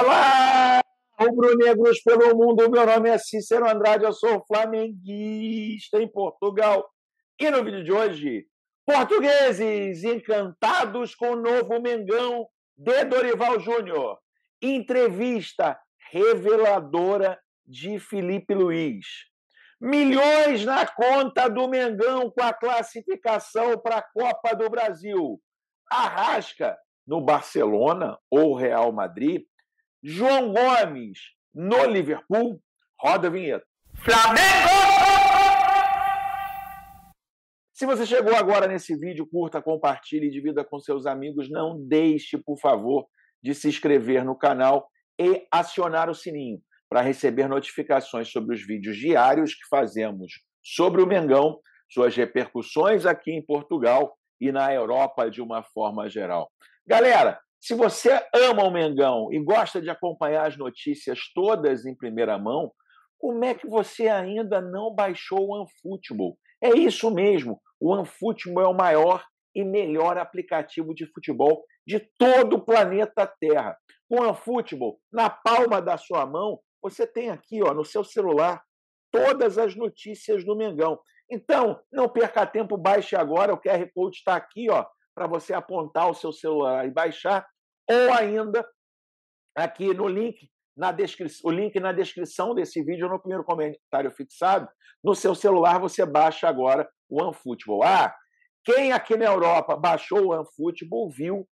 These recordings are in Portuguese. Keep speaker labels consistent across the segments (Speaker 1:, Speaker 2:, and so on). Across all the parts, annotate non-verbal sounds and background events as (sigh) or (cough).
Speaker 1: Olá, rubro-negros pelo mundo. Meu nome é Cícero Andrade, eu sou flamenguista em Portugal. E no vídeo de hoje, portugueses encantados com o novo Mengão de Dorival Júnior. Entrevista reveladora de Felipe Luiz. Milhões na conta do Mengão com a classificação para a Copa do Brasil. Arrasca no Barcelona ou Real Madrid. João Gomes no Liverpool. Roda a vinheta. Flamengo! Se você chegou agora nesse vídeo, curta, compartilhe e divida com seus amigos. Não deixe, por favor, de se inscrever no canal e acionar o sininho para receber notificações sobre os vídeos diários que fazemos sobre o Mengão, suas repercussões aqui em Portugal e na Europa de uma forma geral. Galera, se você ama o Mengão e gosta de acompanhar as notícias todas em primeira mão, como é que você ainda não baixou o OneFootball? É isso mesmo, o OneFootball é o maior e melhor aplicativo de futebol de todo o planeta Terra. Com o OneFootball na palma da sua mão, você tem aqui ó, no seu celular todas as notícias do Mengão. Então, não perca tempo, baixe agora. O QR Code está aqui para você apontar o seu celular e baixar, ou ainda aqui no link na descrição, o link na descrição desse vídeo, no primeiro comentário fixado, no seu celular você baixa agora o OneFootball. Ah, quem aqui na Europa baixou o OneFootball viu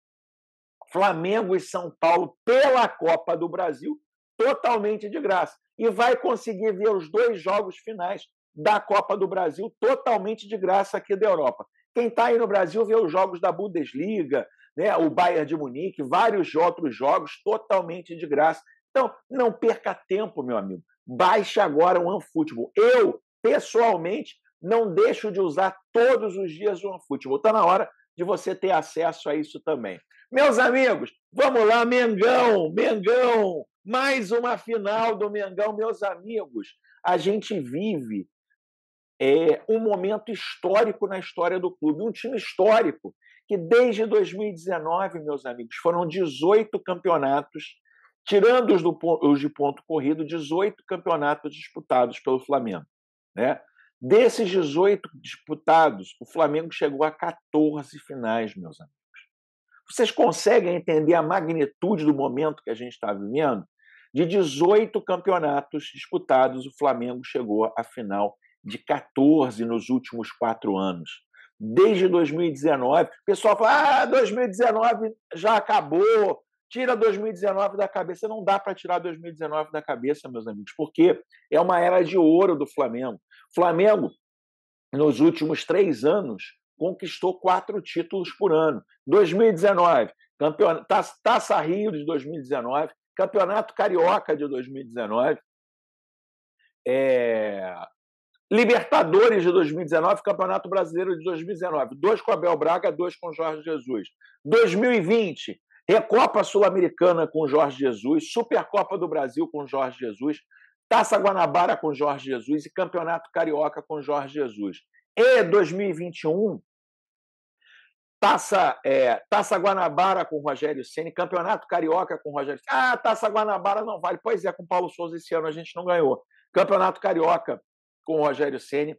Speaker 1: Flamengo e São Paulo pela Copa do Brasil totalmente de graça. E vai conseguir ver os dois jogos finais da Copa do Brasil totalmente de graça aqui da Europa. Quem está aí no Brasil vê os jogos da Bundesliga, né, o Bayern de Munique, vários outros jogos totalmente de graça. Então, não perca tempo, meu amigo. Baixe agora o OneFootball. Eu, pessoalmente, não deixo de usar todos os dias o OneFootball. Está na hora de você ter acesso a isso também. Meus amigos, vamos lá, Mengão, Mengão, mais uma final do Mengão, meus amigos. A gente vive é, um momento histórico na história do clube, um time histórico que desde 2019, meus amigos, foram 18 campeonatos, tirando os, do, os de ponto corrido, 18 campeonatos disputados pelo Flamengo. Né? Desses 18 disputados, o Flamengo chegou a 14 finais, meus amigos. Vocês conseguem entender a magnitude do momento que a gente está vivendo? De 18 campeonatos disputados, o Flamengo chegou à final de 14 nos últimos quatro anos. Desde 2019, o pessoal fala: ah, 2019 já acabou, tira 2019 da cabeça. Não dá para tirar 2019 da cabeça, meus amigos, porque é uma era de ouro do Flamengo. Flamengo, nos últimos três anos, conquistou quatro títulos por ano. 2019, campeonato, Taça Rio de 2019, Campeonato Carioca de 2019, é, Libertadores de 2019, Campeonato Brasileiro de 2019. Dois com Abel Braga, dois com Jorge Jesus. 2020, Recopa Sul-Americana com Jorge Jesus, Supercopa do Brasil com Jorge Jesus, Taça Guanabara com Jorge Jesus e Campeonato Carioca com Jorge Jesus. E 2021, Taça, é, Taça Guanabara com Rogério Ceni, Campeonato Carioca com Rogério Ceni. Ah, Taça Guanabara não vale. Pois é, com Paulo Souza esse ano a gente não ganhou. Campeonato Carioca com Rogério Ceni.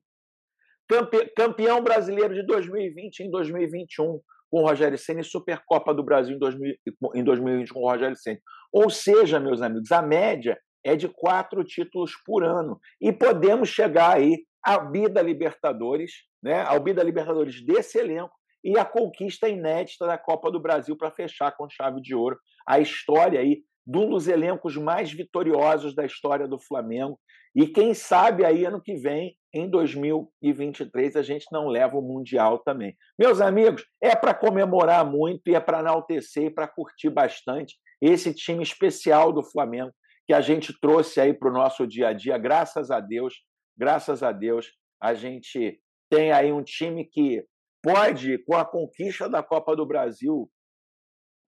Speaker 1: Campe, campeão brasileiro de 2020 em 2021 com Rogério Ceni, Supercopa do Brasil em, 2000, em 2020 com Rogério Ceni. Ou seja, meus amigos, a média é de quatro títulos por ano. E podemos chegar aí à Bida Libertadores, né? ao Bida Libertadores desse elenco, e a conquista inédita da Copa do Brasil para fechar com chave de ouro a história aí de um dos elencos mais vitoriosos da história do Flamengo. E quem sabe aí ano que vem, em 2023, a gente não leva o Mundial também. Meus amigos, é para comemorar muito e é para enaltecer e para curtir bastante esse time especial do Flamengo que a gente trouxe aí para o nosso dia a dia. Graças a Deus, graças a Deus, a gente tem aí um time que pode, com a conquista da Copa do Brasil,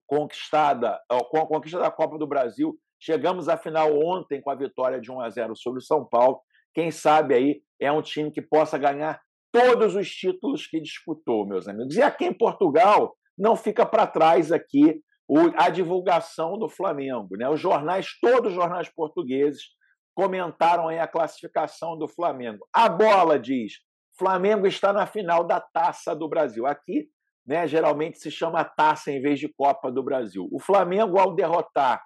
Speaker 1: conquistada, com a conquista da Copa do Brasil, chegamos à final ontem com a vitória de 1 a 0 sobre o São Paulo. Quem sabe aí é um time que possa ganhar todos os títulos que disputou, meus amigos. E aqui em Portugal não fica para trás aqui a divulgação do Flamengo. Né? Os jornais, todos os jornais portugueses, comentaram aí a classificação do Flamengo. A bola diz: Flamengo está na final da Taça do Brasil. Aqui, né, geralmente se chama Taça em vez de Copa do Brasil. O Flamengo, ao derrotar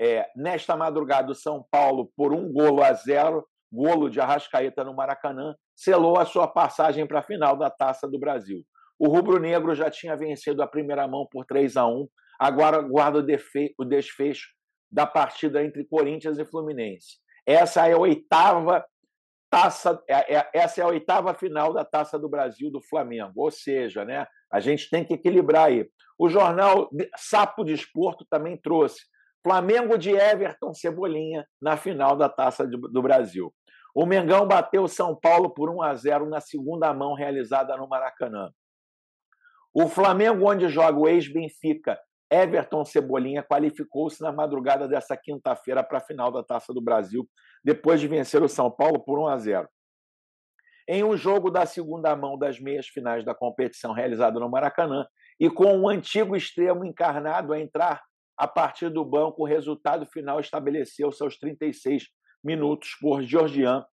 Speaker 1: é, nesta madrugada o São Paulo por um golo a zero, golo de Arrascaeta no Maracanã, selou a sua passagem para a final da Taça do Brasil. O rubro-negro já tinha vencido a primeira mão por 3 a 1 agora guarda o desfecho da partida entre Corinthians e Fluminense. Essa é a oitava taça, é, é, essa é a oitava final da Taça do Brasil do Flamengo. Ou seja, né, a gente tem que equilibrar aí. O jornal Sapo de Esporto também trouxe Flamengo de Everton Cebolinha na final da Taça do Brasil. O Mengão bateu São Paulo por 1 a 0 na segunda mão realizada no Maracanã. O Flamengo, onde joga o ex-Benfica Everton Cebolinha, qualificou-se na madrugada dessa quinta-feira para a final da Taça do Brasil, depois de vencer o São Paulo por 1 a 0. Em um jogo da segunda mão das meias finais da competição realizada no Maracanã, e com um antigo extremo encarnado a entrar a partir do banco, o resultado final estabeleceu seus 36 minutos por Georgian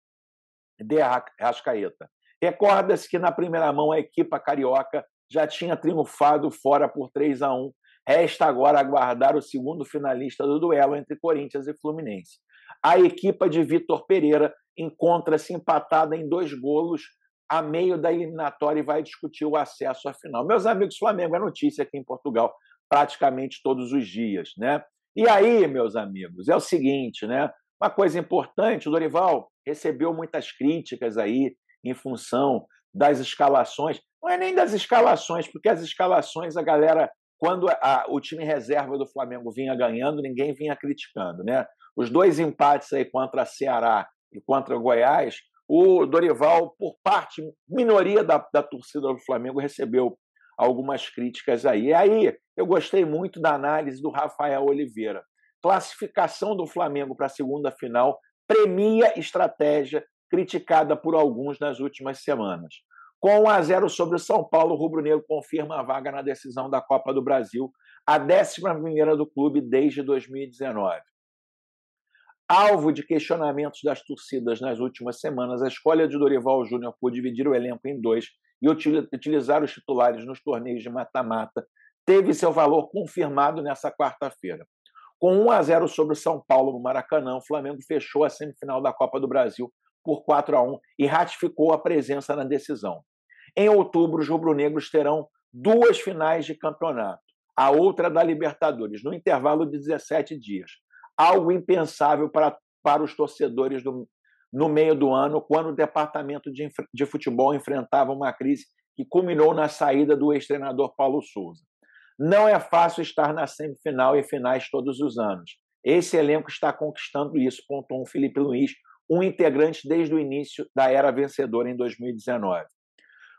Speaker 1: de Rascaeta. Recorda-se que na primeira mão a equipa carioca já tinha triunfado fora por 3 a 1. Resta agora aguardar o segundo finalista do duelo entre Corinthians e Fluminense. A equipa de Vitor Pereira encontra-se empatada em dois golos a meio da eliminatória e vai discutir o acesso à final. Meus amigos, Flamengo é notícia aqui em Portugal praticamente todos os dias, né? E aí, meus amigos, é o seguinte, né? Uma coisa importante, o Dorival recebeu muitas críticas aí em função das escalações. Não é nem das escalações, porque as escalações a galera, quando a, o time reserva do Flamengo vinha ganhando, ninguém vinha criticando, né? Os dois empates aí contra Ceará contra Goiás, o Dorival, por parte, minoria da, da torcida do Flamengo, recebeu algumas críticas aí. E aí, eu gostei muito da análise do Rafael Oliveira. Classificação do Flamengo para a segunda final premia estratégia criticada por alguns nas últimas semanas. Com 1 a 0 sobre o São Paulo, o Rubro Negro confirma a vaga na decisão da Copa do Brasil, a 11 do clube desde 2019. Alvo de questionamentos das torcidas nas últimas semanas, a escolha de Dorival Júnior por dividir o elenco em dois e utilizar os titulares nos torneios de mata-mata teve seu valor confirmado nessa quarta-feira. Com 1 a 0 sobre o São Paulo no Maracanã, o Flamengo fechou a semifinal da Copa do Brasil por 4 a 1 e ratificou a presença na decisão. Em outubro, os rubro-negros terão duas finais de campeonato, a outra da Libertadores, no intervalo de 17 dias. Algo impensável para, para os torcedores do, no meio do ano, quando o departamento de, de futebol enfrentava uma crise que culminou na saída do ex-treinador Paulo Souza. Não é fácil estar na semifinal e finais todos os anos. Esse elenco está conquistando isso, pontuou um Felipe Luiz, um integrante desde o início da era vencedora em 2019.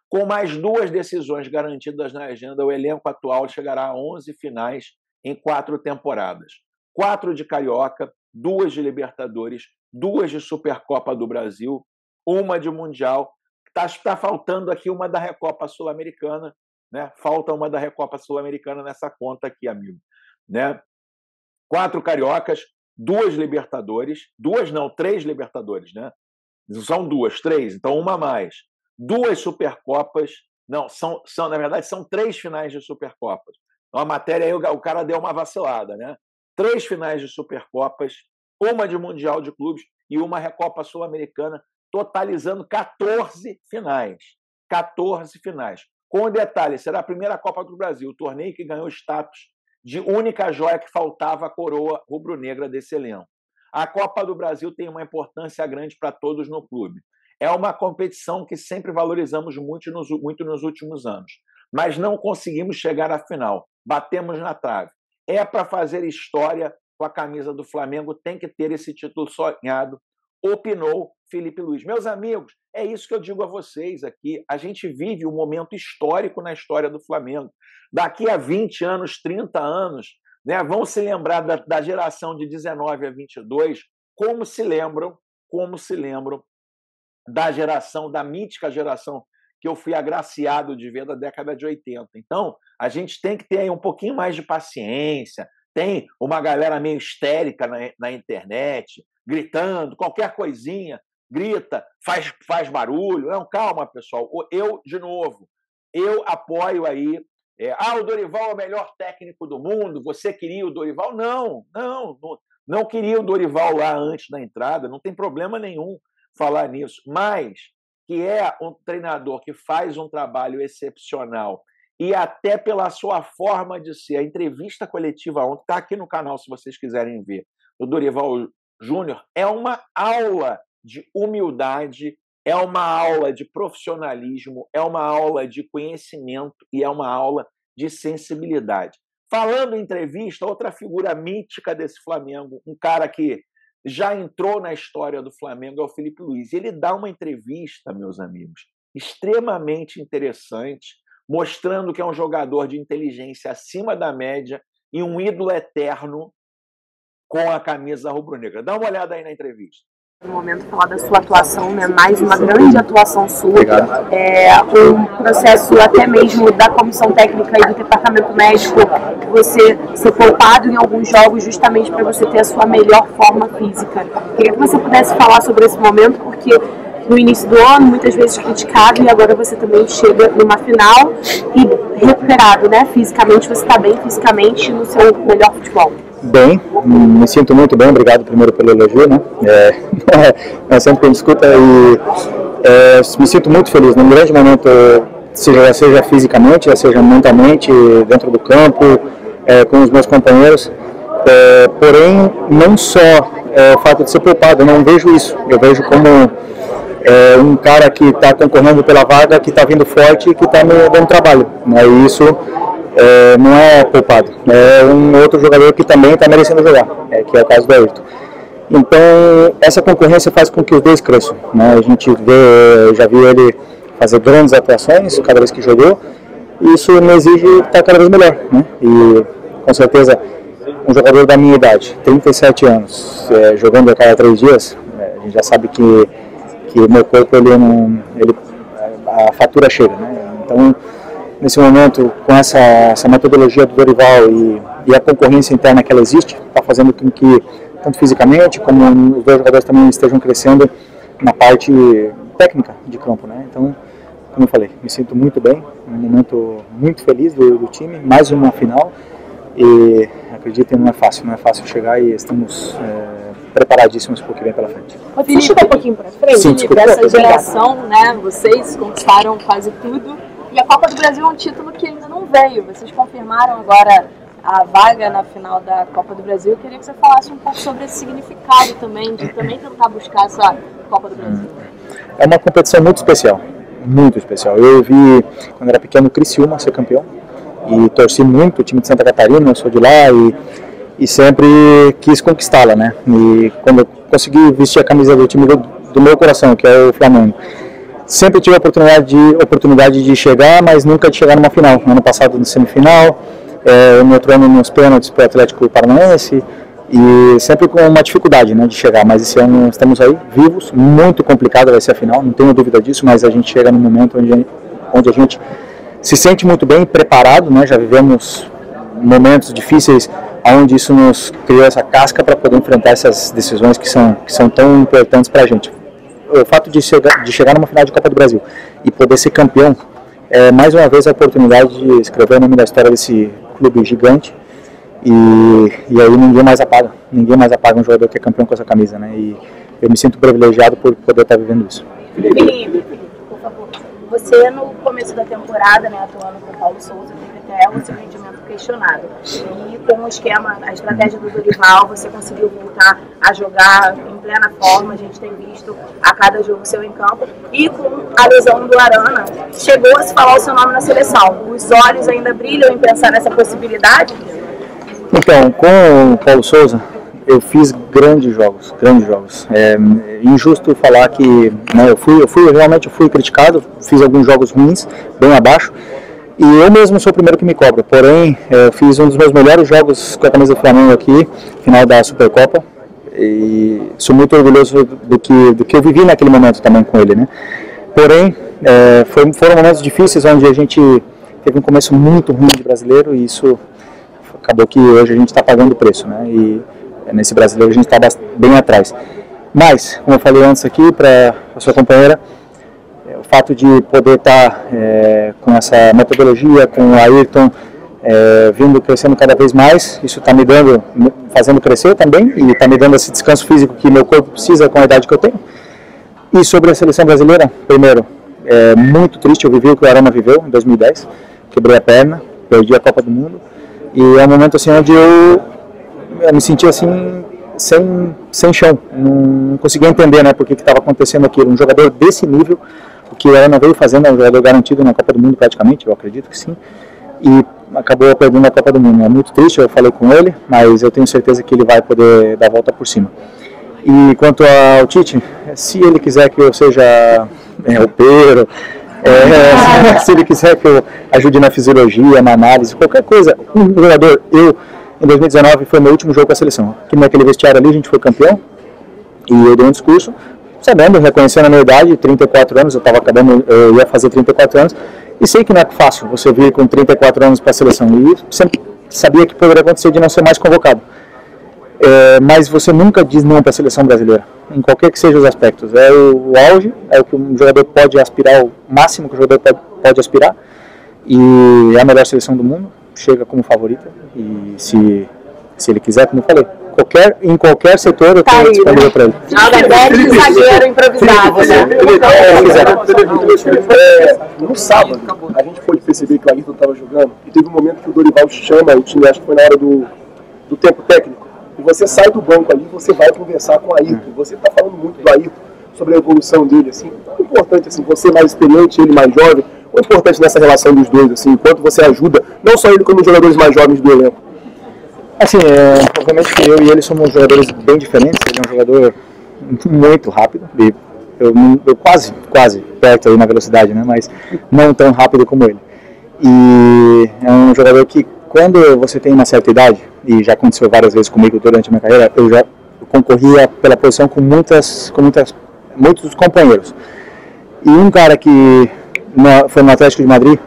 Speaker 1: Com mais duas decisões garantidas na agenda, o elenco atual chegará a 11 finais em quatro temporadas. Quatro de Carioca, duas de Libertadores, duas de Supercopa do Brasil, uma de Mundial. Está tá faltando aqui uma da Recopa Sul-Americana, né? Falta uma da Recopa Sul-Americana nessa conta aqui, amigo. Né? Quatro cariocas, duas Libertadores, duas não, três Libertadores, né? São duas, três, então uma mais. Duas Supercopas, não, são, são na verdade são três finais de Supercopas. Então a matéria aí o cara deu uma vacilada, né? Três finais de Supercopas, uma de Mundial de Clubes e uma Recopa Sul-Americana, totalizando 14 finais. 14 finais. Com o detalhe, será a primeira Copa do Brasil, o torneio que ganhou status de única joia que faltava à coroa rubro-negra desse elenco. A Copa do Brasil tem uma importância grande para todos no clube. É uma competição que sempre valorizamos muito nos, muito nos últimos anos, mas não conseguimos chegar à final. Batemos na trave. É para fazer história com a camisa do Flamengo tem que ter esse título sonhado, opinou Felipe Luiz. Meus amigos, é isso que eu digo a vocês aqui. A gente vive um momento histórico na história do Flamengo. Daqui a 20 anos, 30 anos, né, vão se lembrar da, da geração de 19 a 22, como se lembram, como se lembram da geração, da mítica geração que eu fui agraciado de ver da década de 80. Então, a gente tem que ter um pouquinho mais de paciência. Tem uma galera meio histérica na, na internet, gritando, qualquer coisinha, grita, faz, faz barulho. Não, calma, pessoal. Eu, de novo, eu apoio aí. É, ah, o Dorival é o melhor técnico do mundo. Você queria o Dorival? Não, não, não, não queria o Dorival lá antes da entrada. Não tem problema nenhum falar nisso. Mas que é um treinador que faz um trabalho excepcional e até pela sua forma de ser. A entrevista coletiva ontem está aqui no canal, se vocês quiserem ver. O Dorival Júnior é uma aula de humildade, é uma aula de profissionalismo, é uma aula de conhecimento e é uma aula de sensibilidade. Falando em entrevista, outra figura mítica desse Flamengo, um cara que já entrou na história do Flamengo, é o Felipe Luiz. Ele dá uma entrevista, meus amigos, extremamente interessante, mostrando que é um jogador de inteligência acima da média e um ídolo eterno com a camisa rubro-negra. Dá uma olhada aí na entrevista.
Speaker 2: No momento falar da sua atuação, né? mais uma grande atuação sua, é, um processo até mesmo da comissão técnica e do departamento médico, você ser poupado em alguns jogos justamente para você ter a sua melhor forma física. Queria que você pudesse falar sobre esse momento, porque no início do ano, muitas vezes criticado, e agora você também chega numa final e recuperado, né? Fisicamente, você está bem fisicamente no seu melhor futebol.
Speaker 3: Bem, me sinto muito bem, obrigado primeiro pelo elogio, né? É, (laughs) é sempre que me escuta e é, me sinto muito feliz, num grande momento, seja, seja fisicamente, seja mentalmente, dentro do campo, é, com os meus companheiros. É, porém, não só é, o fato de ser poupado, eu não vejo isso, eu vejo como é um cara que está concorrendo pela vaga, que está vindo forte e que está dando trabalho. Né? E isso é, não é poupado. É um outro jogador que também está merecendo jogar, é, que é o caso do Ayrton. Então, essa concorrência faz com que os dois cresçam. Né? A gente vê, já viu ele fazer grandes atuações cada vez que jogou, e isso me exige estar cada vez melhor. Né? E, com certeza, um jogador da minha idade, 37 anos, é, jogando a cada três dias, é, a gente já sabe que que meu corpo ele ele, a fatura chega, né? Então nesse momento com essa, essa metodologia do Dorival e, e a concorrência interna que ela existe, está fazendo com que tanto fisicamente como os dois jogadores também estejam crescendo na parte técnica de campo, né? Então como eu falei, me sinto muito bem, um momento muito feliz do, do time, mais uma final e acreditem, não é fácil, não é fácil chegar e estamos é, preparadíssimos para o que vem pela frente.
Speaker 2: Rodrigo, deixa um pouquinho para frente.
Speaker 3: Sim, desculpa.
Speaker 2: Dessa geração, né, vocês conquistaram quase tudo. E a Copa do Brasil é um título que ainda não veio. Vocês confirmaram agora a vaga na final da Copa do Brasil. Eu queria que você falasse um pouco sobre esse significado também, de também tentar buscar essa Copa do Brasil.
Speaker 3: É uma competição muito especial, muito especial. Eu vi, quando era pequeno, o Criciúma ser campeão e torci muito o time de Santa Catarina, eu sou de lá e e sempre quis conquistá-la, né? E quando eu consegui vestir a camisa do time do, do, meu coração, que é o Flamengo, sempre tive a oportunidade de, oportunidade de chegar, mas nunca de chegar numa final. No ano passado no semifinal, é, no outro ano nos pênaltis para o Atlético Paranaense e sempre com uma dificuldade, né, de chegar. Mas esse ano estamos aí vivos, muito complicado vai ser a final, não tenho dúvida disso, mas a gente chega num momento onde, onde a gente se sente muito bem preparado, né? Já vivemos momentos difíceis onde isso nos criou essa casca para poder enfrentar essas decisões que são, que são tão importantes para a gente. O fato de chegar, de chegar numa final de Copa do Brasil e poder ser campeão é mais uma vez a oportunidade de escrever o nome da história desse clube gigante e, e aí ninguém mais apaga, ninguém mais apaga um jogador que é campeão com essa camisa, né? E eu me sinto privilegiado por poder estar vivendo isso.
Speaker 2: Felipe, por favor, você no começo da temporada, né, atuando com o Paulo Souza, o seu rendimento questionado. E com o esquema, a estratégia do Dorival, você conseguiu voltar a jogar em plena forma. A gente tem visto a cada jogo seu em campo. E com a lesão do Arana, chegou a se falar o seu nome na seleção. Os olhos ainda brilham em pensar nessa possibilidade?
Speaker 3: Então, com o Paulo Souza, eu fiz grandes jogos, grandes jogos. É injusto falar que né, eu fui, eu fui realmente eu fui criticado, fiz alguns jogos ruins, bem abaixo. E eu mesmo sou o primeiro que me cobro, porém, eu fiz um dos meus melhores jogos com a camisa do Flamengo aqui, final da Supercopa, e sou muito orgulhoso do que, do que eu vivi naquele momento também com ele, né? Porém, é, foi, foram momentos difíceis onde a gente teve um começo muito ruim de brasileiro e isso acabou que hoje a gente está pagando o preço, né? E nesse brasileiro a gente está bem atrás. Mas, como eu falei antes aqui para a sua companheira, é, fato de poder estar tá, é, com essa metodologia, com o Ayrton, é, vindo crescendo cada vez mais, isso está me dando, fazendo crescer também e está me dando esse descanso físico que meu corpo precisa com a idade que eu tenho. E sobre a seleção brasileira, primeiro, é muito triste, eu vivi o que o Arama viveu em 2010, quebrei a perna, perdi a Copa do Mundo, e é um momento assim onde eu, eu me senti assim, sem, sem chão, não conseguia entender né, por que estava acontecendo aquilo. Um jogador desse nível, o que o Arama veio fazendo, é um jogador garantido na Copa do Mundo praticamente, eu acredito que sim, e acabou perdendo a Copa do Mundo. É muito triste, eu falei com ele, mas eu tenho certeza que ele vai poder dar a volta por cima. E quanto ao Tite, se ele quiser que eu seja é, roupeiro, é, (laughs) se ele quiser que eu ajude na fisiologia, na análise, qualquer coisa, um jogador, eu, em 2019 foi meu último jogo com a seleção. Aqui naquele vestiário ali a gente foi campeão e eu dei um discurso, sabendo, reconhecendo a minha idade, 34 anos, eu estava acabando, eu ia fazer 34 anos, e sei que não é fácil você vir com 34 anos para a seleção, e sempre sabia que poderia acontecer de não ser mais convocado. É, mas você nunca diz não para a seleção brasileira, em qualquer que seja os aspectos. É o, o, auge, é o que um jogador pode aspirar, o máximo que o jogador pode, pode aspirar, e é a melhor seleção do mundo, chega como favorita, e se, se ele quiser, como eu falei, qualquer, em qualquer setor eu
Speaker 2: tá
Speaker 3: estou disponível para ele.
Speaker 2: Nada de zagueiro improvisado,
Speaker 4: né? No sábado, a gente pôde perceber que o Ayrton estava jogando, e teve um momento que o Dorival chama o time, acho que foi na hora do, do tempo técnico, e você sai do banco ali, você vai conversar com o Ayrton. Você está falando muito do Ayrton, sobre a evolução dele, assim. É importante, assim, você mais experiente, ele mais jovem, é importante nessa relação dos dois, assim, enquanto você ajuda, não só ele como os jogadores mais jovens do elenco?
Speaker 3: Assim, é, obviamente que eu e ele somos jogadores bem diferentes, ele é um jogador muito rápido, e eu, eu quase, quase perto aí na velocidade, né, mas não tão rápido como ele. E é um jogador que quando você tem uma certa idade, e já aconteceu várias vezes comigo durante a minha carreira, eu já concorria pela posição com muitas, com muitas, muitos companheiros. E um cara que foi no Atlético de Madrid,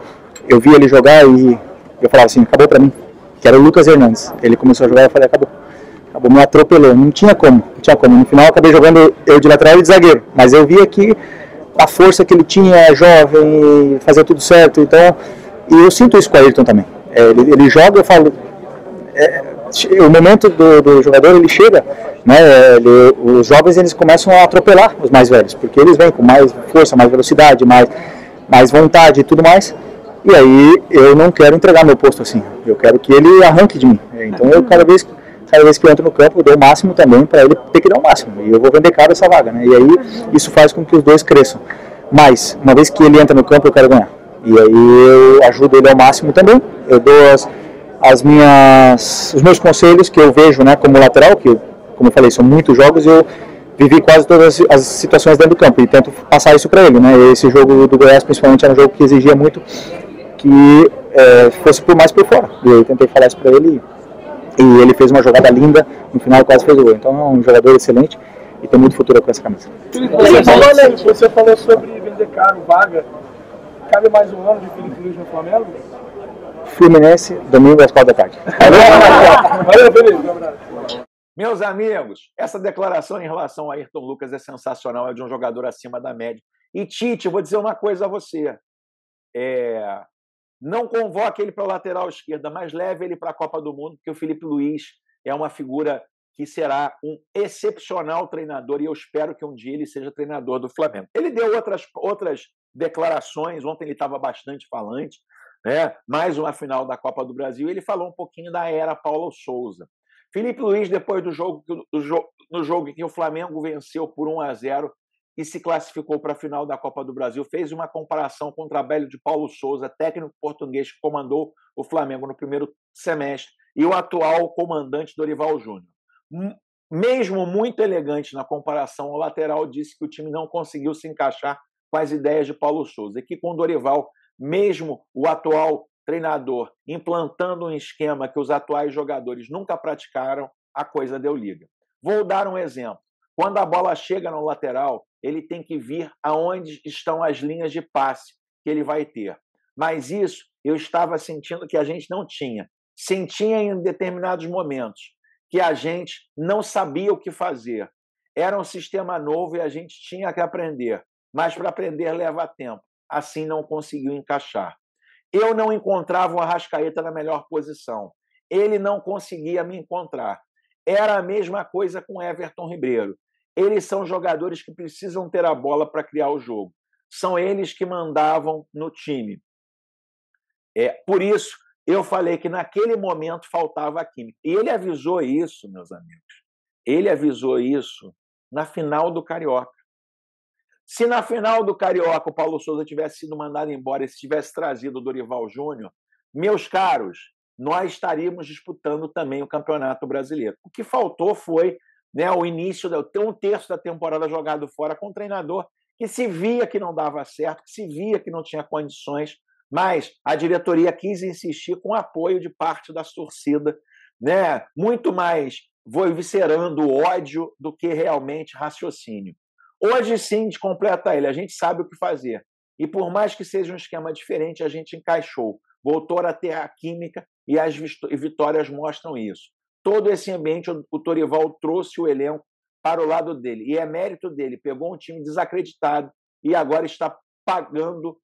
Speaker 3: eu vi ele jogar e eu falava assim, acabou para mim, que era o Lucas Hernandes. Ele começou a jogar e eu falei, acabou. Acabou, me atropelou, não tinha como, não tinha como. No final acabei jogando eu de lateral e de zagueiro, mas eu via que a força que ele tinha, jovem, fazia tudo certo, então, e eu sinto isso com o Ayrton também é, ele, ele, joga, eu falo, é, o momento do, do, jogador ele chega, né? Ele, os jovens eles começam a atropelar os mais velhos, porque eles vêm com mais força, mais velocidade, mais, mais vontade e tudo mais. E aí eu não quero entregar meu posto assim, eu quero que ele arranque de mim. Então eu cada vez cada vez que eu entro no campo, eu dou o máximo também para ele ter que dar o máximo. E eu vou vender caro essa vaga, né? E aí isso faz com que os dois cresçam. Mas, uma vez que ele entra no campo, eu quero ganhar. E aí eu ajudo ele ao máximo também. Eu dou as, as minhas, os meus conselhos que eu vejo né, como lateral, que como eu falei, são muitos jogos eu vivi quase todas as situações dentro do campo e tento passar isso para ele. Né? Esse jogo do Goiás, principalmente, era um jogo que exigia muito que é, fosse por mais por fora. E eu tentei falar isso para ele e ele fez uma jogada linda, no final quase fez o gol. Então é um jogador excelente e tem muito futuro com essa camisa.
Speaker 4: Você falou, né, você falou sobre vender caro, vaga. Cabe mais um ano de Felipe Luiz no Flamengo?
Speaker 3: Fluminense, domingo às quatro da tarde. (laughs)
Speaker 4: Valeu, Felipe.
Speaker 1: Meus amigos, essa declaração em relação ao Ayrton Lucas é sensacional, é de um jogador acima da média. E Tite, vou dizer uma coisa a você. É, não convoque ele para a lateral esquerda, mas leve ele para a Copa do Mundo, porque o Felipe Luiz é uma figura que será um excepcional treinador e eu espero que um dia ele seja treinador do Flamengo. Ele deu outras, outras declarações. Ontem ele estava bastante falante, né? mais uma final da Copa do Brasil. Ele falou um pouquinho da era Paulo Souza. Felipe Luiz, depois do jogo, do no jogo que o Flamengo venceu por 1 a 0 e se classificou para a final da Copa do Brasil, fez uma comparação com o trabalho de Paulo Souza, técnico português que comandou o Flamengo no primeiro semestre, e o atual comandante Dorival Júnior. Mesmo muito elegante na comparação, o lateral disse que o time não conseguiu se encaixar com as ideias de Paulo Souza. E que com Dorival, mesmo o atual treinador implantando um esquema que os atuais jogadores nunca praticaram, a coisa deu liga. Vou dar um exemplo. Quando a bola chega no lateral, ele tem que vir aonde estão as linhas de passe que ele vai ter. Mas isso eu estava sentindo que a gente não tinha. Sentia em determinados momentos que a gente não sabia o que fazer. Era um sistema novo e a gente tinha que aprender. Mas para aprender leva tempo. Assim não conseguiu encaixar. Eu não encontrava o Arrascaeta na melhor posição. Ele não conseguia me encontrar. Era a mesma coisa com Everton Ribeiro. Eles são jogadores que precisam ter a bola para criar o jogo. São eles que mandavam no time. É, por isso, eu falei que naquele momento faltava a química. E ele avisou isso, meus amigos. Ele avisou isso na final do Carioca. Se na final do Carioca o Paulo Souza tivesse sido mandado embora e se tivesse trazido o Dorival Júnior, meus caros, nós estaríamos disputando também o Campeonato Brasileiro. O que faltou foi né, o início, ter um terço da temporada jogado fora com um treinador que se via que não dava certo, que se via que não tinha condições, mas a diretoria quis insistir com apoio de parte da torcida, né, muito mais viscerando ódio do que realmente raciocínio. Hoje sim, de completa ele, a gente sabe o que fazer. E por mais que seja um esquema diferente, a gente encaixou. Voltou a ter a química e as vitórias mostram isso. Todo esse ambiente, o Torival trouxe o elenco para o lado dele. E é mérito dele. Pegou um time desacreditado e agora está pagando,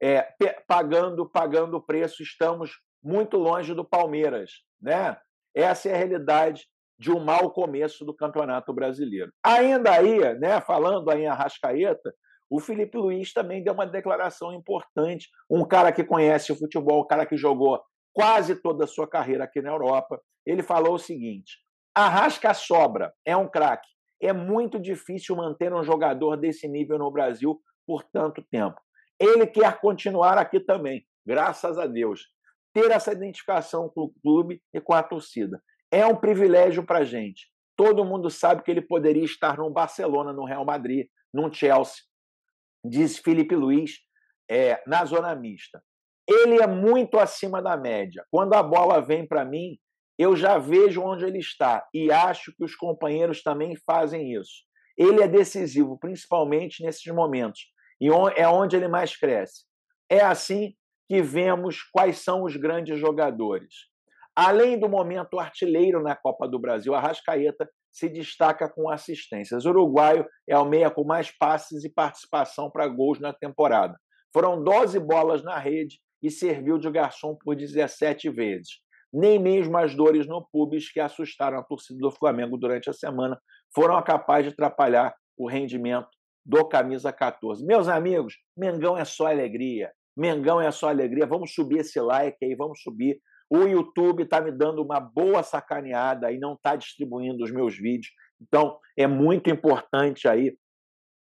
Speaker 1: é, pagando, pagando o preço. Estamos muito longe do Palmeiras. Né? Essa é a realidade de um mau começo do Campeonato Brasileiro. Ainda aí, né, falando aí em Arrascaeta, o Felipe Luiz também deu uma declaração importante. Um cara que conhece o futebol, um cara que jogou quase toda a sua carreira aqui na Europa. Ele falou o seguinte: Arrasca sobra, é um craque. É muito difícil manter um jogador desse nível no Brasil por tanto tempo. Ele quer continuar aqui também, graças a Deus. Ter essa identificação com o clube e com a torcida. É um privilégio para a gente. Todo mundo sabe que ele poderia estar no Barcelona, no Real Madrid, no Chelsea, diz Felipe Luiz, é, na zona mista. Ele é muito acima da média. Quando a bola vem para mim, eu já vejo onde ele está e acho que os companheiros também fazem isso. Ele é decisivo, principalmente nesses momentos, e é onde ele mais cresce. É assim que vemos quais são os grandes jogadores. Além do momento artilheiro na Copa do Brasil, a Rascaeta se destaca com assistências. O uruguaio é o meia com mais passes e participação para gols na temporada. Foram 12 bolas na rede e serviu de garçom por 17 vezes. Nem mesmo as dores no pubis que assustaram a torcida do Flamengo durante a semana foram capazes de atrapalhar o rendimento do camisa 14. Meus amigos, Mengão é só alegria. Mengão é só alegria. Vamos subir esse like aí, vamos subir. O YouTube está me dando uma boa sacaneada e não está distribuindo os meus vídeos. Então, é muito importante aí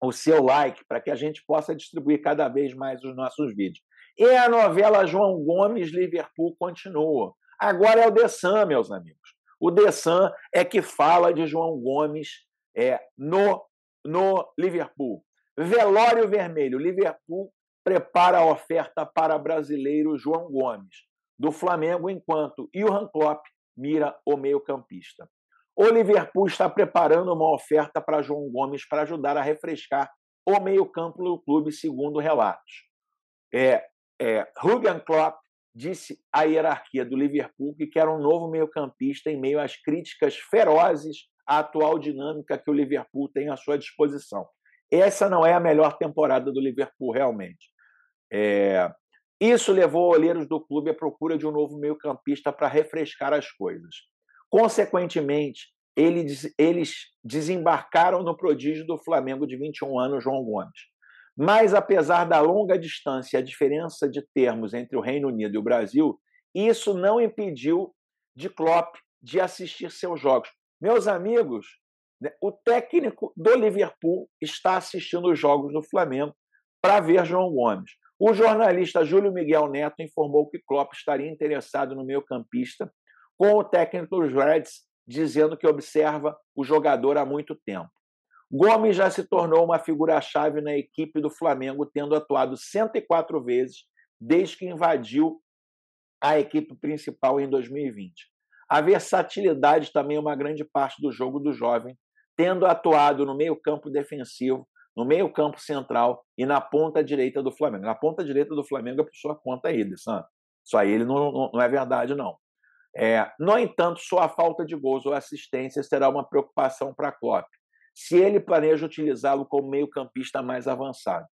Speaker 1: o seu like para que a gente possa distribuir cada vez mais os nossos vídeos. E a novela João Gomes Liverpool continua. Agora é o Dessan, meus amigos. O Dessan é que fala de João Gomes é, no, no Liverpool. Velório Vermelho. Liverpool prepara a oferta para brasileiro João Gomes do Flamengo, enquanto Johan Klopp mira o meio-campista. O Liverpool está preparando uma oferta para João Gomes para ajudar a refrescar o meio-campo do clube, segundo relatos. É, é, Jurgen Klopp disse à hierarquia do Liverpool que quer um novo meio-campista em meio às críticas ferozes à atual dinâmica que o Liverpool tem à sua disposição. Essa não é a melhor temporada do Liverpool, realmente. É, isso levou olheiros do clube à procura de um novo meio-campista para refrescar as coisas. Consequentemente, eles desembarcaram no prodígio do Flamengo de 21 anos, João Gomes. Mas, apesar da longa distância e a diferença de termos entre o Reino Unido e o Brasil, isso não impediu de Klopp de assistir seus jogos. Meus amigos, né, o técnico do Liverpool está assistindo os jogos do Flamengo para ver João Gomes. O jornalista Júlio Miguel Neto informou que Klopp estaria interessado no meio-campista, com o técnico dos Reds dizendo que observa o jogador há muito tempo. Gomes já se tornou uma figura-chave na equipe do Flamengo, tendo atuado 104 vezes desde que invadiu a equipe principal em 2020. A versatilidade também é uma grande parte do jogo do jovem, tendo atuado no meio-campo defensivo, no meio-campo central e na ponta direita do Flamengo. Na ponta direita do Flamengo, a pessoa conta aí, Santos. Isso aí ele não, não, é verdade, não. É, no entanto, só a falta de gols ou assistência será uma preocupação para Klopp, se ele planeja utilizá-lo como meio-campista mais avançado.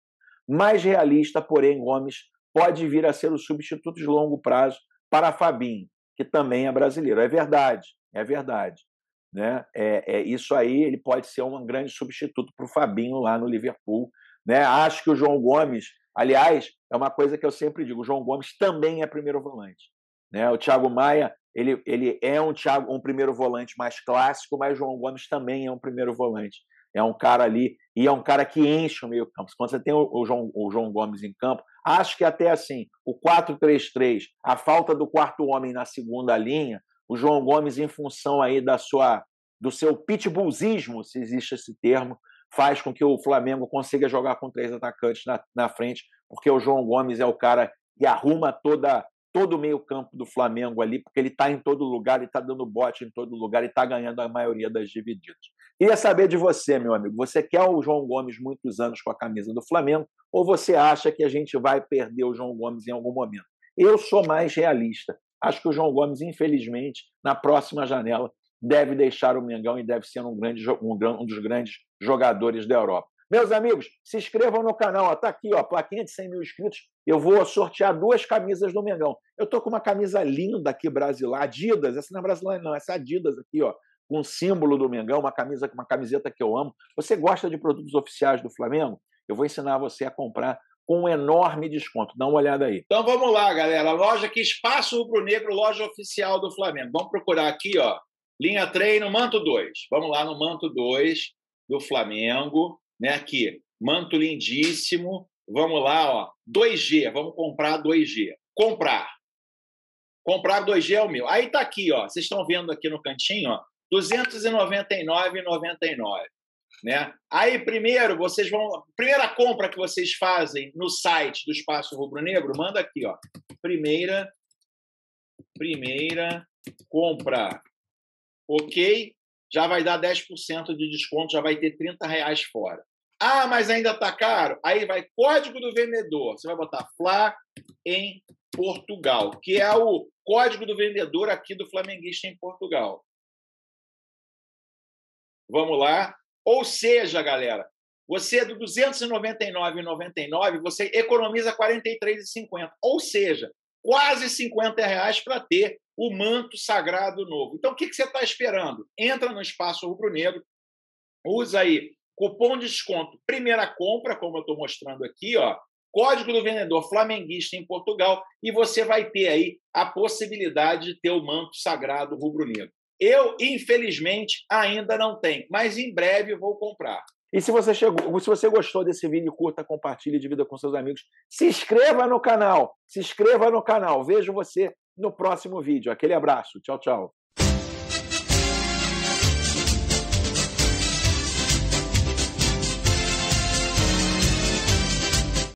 Speaker 1: Mais realista, porém, Gomes pode vir a ser o substituto de longo prazo para Fabinho, que também é brasileiro. É verdade, é verdade. Né? É, é, isso aí ele pode ser um grande substituto para o Fabinho lá no Liverpool. Né? Acho que o João Gomes, aliás, é uma coisa que eu sempre digo: o João Gomes também é primeiro volante. Né? O Thiago Maia ele, ele é um, Thiago, um primeiro volante mais clássico, mas João Gomes também é um primeiro volante. É um cara ali, e é um cara que enche o meio campo. Quando você tem o, o João, o João Gomes em campo, acho que até assim, o 4-3-3, a falta do quarto homem na segunda linha, o João Gomes, em função aí da sua, do seu pitbullzismo, se existe esse termo, faz com que o Flamengo consiga jogar com três atacantes na, na frente, porque o João Gomes é o cara que arruma toda todo o meio-campo do Flamengo ali, porque ele está em todo lugar, ele está dando bote em todo lugar e está ganhando a maioria das divididas. Queria saber de você, meu amigo. Você quer o João Gomes muitos anos com a camisa do Flamengo ou você acha que a gente vai perder o João Gomes em algum momento? Eu sou mais realista. Acho que o João Gomes, infelizmente, na próxima janela, deve deixar o Mengão e deve ser um, grande, um, um dos grandes jogadores da Europa. Meus amigos, se inscrevam no canal. Está aqui, ó, plaquinha de 100 mil inscritos. Eu vou sortear duas camisas do Mengão. Eu estou com uma camisa linda aqui, brasileira, Adidas. Essa não é brasileira, não. Essa é Adidas aqui, ó, com um símbolo do Mengão, uma camisa, uma camiseta que eu amo. Você gosta de produtos oficiais do Flamengo? Eu vou ensinar você a comprar com um enorme desconto. Dá uma olhada aí. Então vamos lá, galera. Loja aqui, Espaço Rubro Negro, loja oficial do Flamengo. Vamos procurar aqui, ó. Linha treino, manto 2. Vamos lá no manto 2 do Flamengo, né? Aqui, manto lindíssimo. Vamos lá, ó. 2G, vamos comprar 2G. Comprar. Comprar 2G é o meu. Aí tá aqui, ó. Vocês estão vendo aqui no cantinho, ó. R$ 299,99. Né? Aí, primeiro, vocês vão. Primeira compra que vocês fazem no site do Espaço Rubro Negro, manda aqui, ó. Primeira. Primeira compra. Ok? Já vai dar 10% de desconto, já vai ter 30 reais fora. Ah, mas ainda está caro? Aí vai código do vendedor. Você vai botar Fla em Portugal, que é o código do vendedor aqui do Flamenguista em Portugal. Vamos lá. Ou seja, galera, você é do 299,99, você economiza R$ 43,50. Ou seja, quase 50 reais para ter o manto sagrado novo. Então, o que, que você está esperando? Entra no Espaço Rubro Negro, usa aí cupom de desconto, primeira compra, como eu estou mostrando aqui, ó, código do vendedor flamenguista em Portugal, e você vai ter aí a possibilidade de ter o manto sagrado rubro-negro. Eu, infelizmente, ainda não tenho, mas em breve vou comprar. E se você chegou, se você gostou desse vídeo, curta, compartilhe, divida com seus amigos. Se inscreva no canal. Se inscreva no canal. Vejo você no próximo vídeo. Aquele abraço. Tchau, tchau.